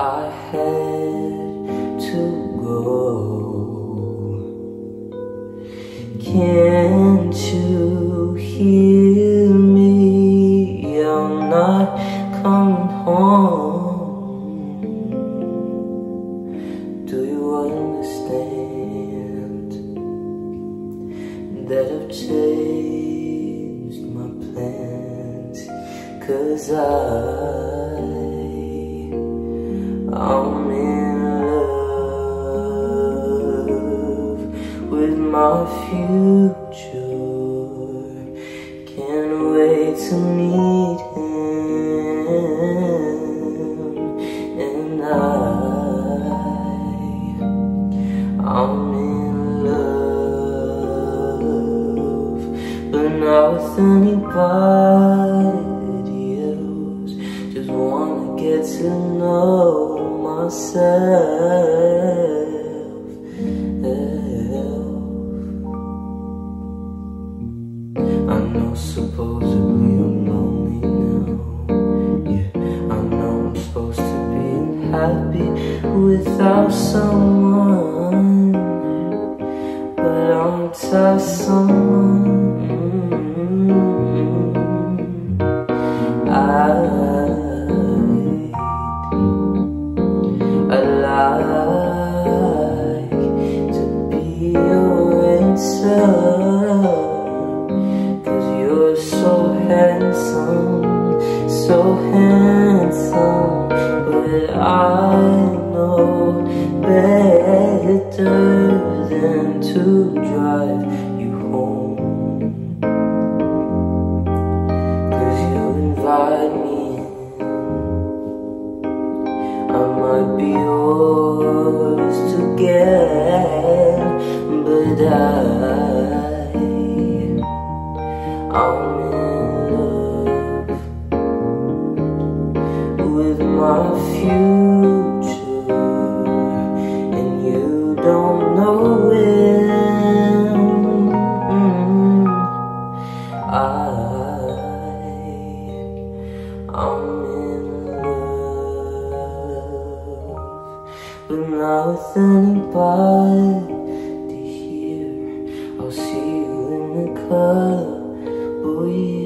I had to go. Can't you hear me? I'm not coming home. Do you understand that I've changed my plans? Cause I, I'm in love with my future. Can't wait to meet him. And I, I'm in love, but not with anybody supposedly I'm lonely now. Yeah, I know I'm supposed to be happy without someone, but I'm without someone. I, Cause you're so handsome, so handsome. But I know better than to drive you home. Cause you invite me. In I might be yours to my future, and you don't know it. I, mm, I'm in love, but not with anybody here. I'll see you in the club. Yeah.